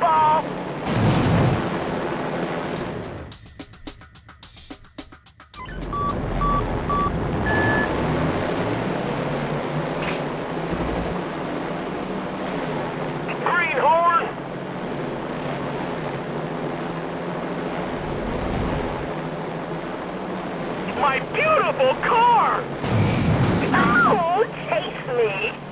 Butt? Greenhorn? My beautiful car! Oh, chase me!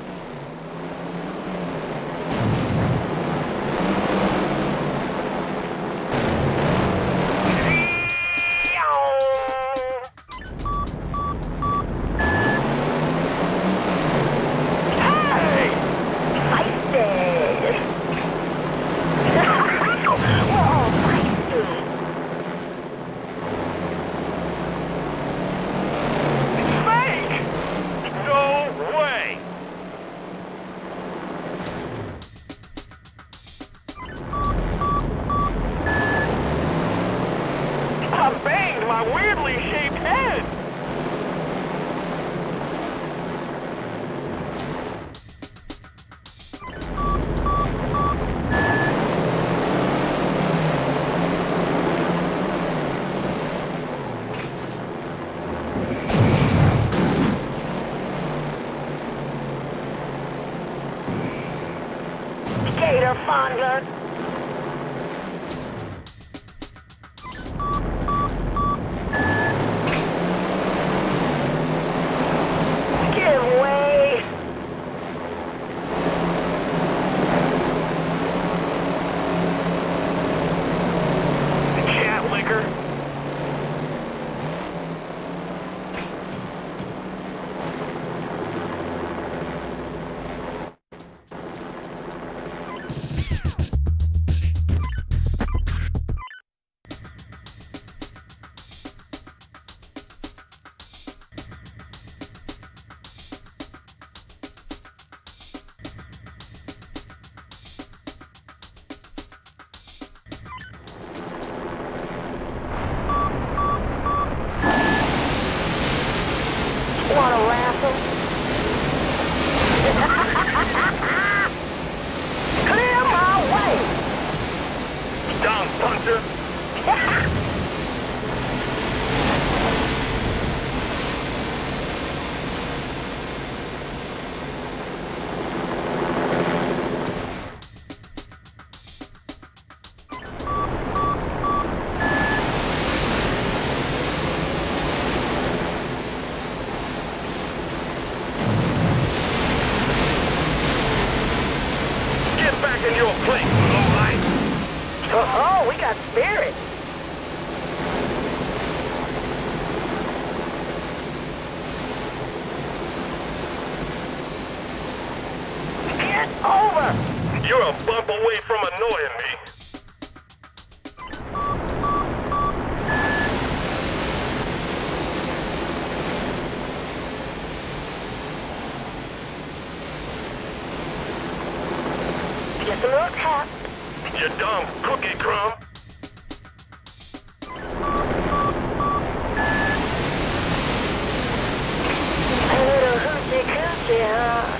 Gator Dumb You're a bump away from annoying me. Just a little tap. You dumb cookie crumb. A little hoochie coochie, huh?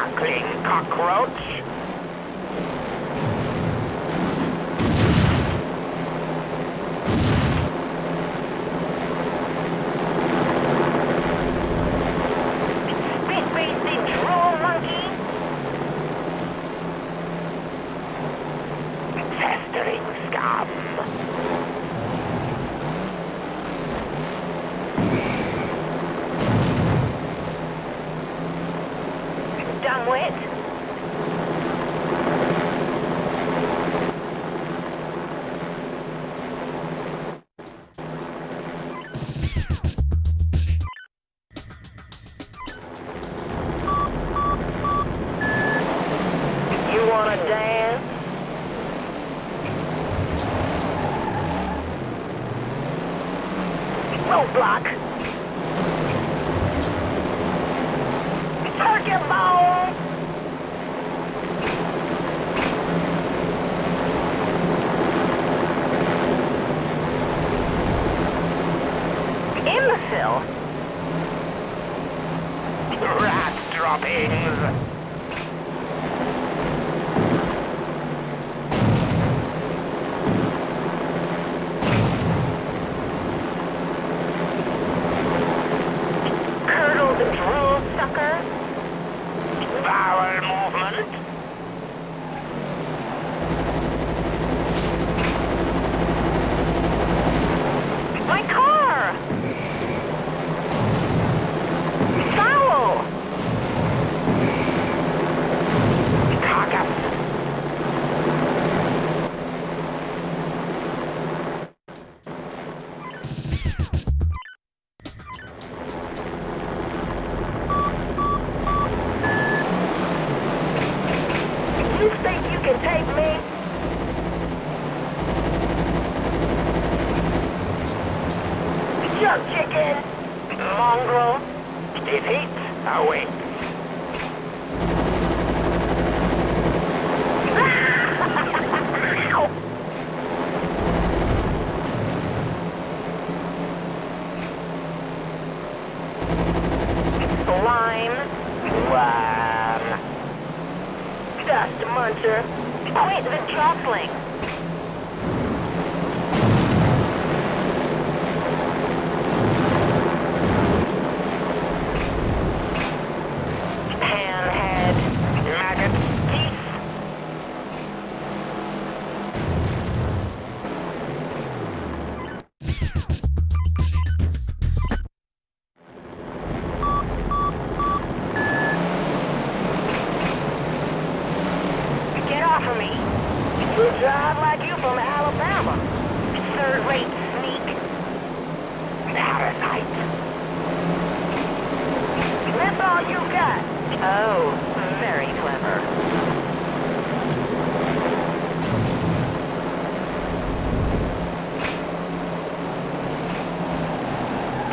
suckling cockroach. Festering scum. Wet. You wanna dance? Roadblock. Droppings. Bowel movement. Jump chicken! Mongrel. Defeat awaits. Slime. Worm. Dust muncher. Quit the jostling.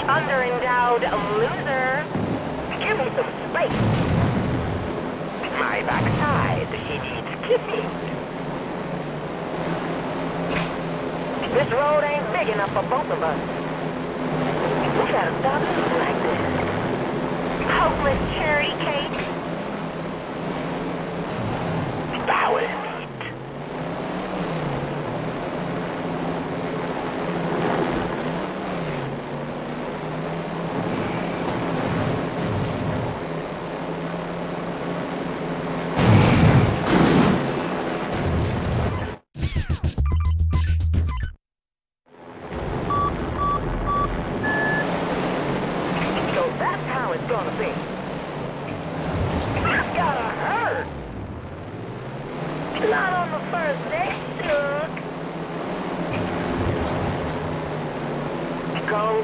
Underendowed loser. Give me some space. My backside. It needs kissing. This road ain't big enough for both of us. We gotta stop like this. Hopeless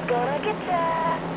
gonna get ya.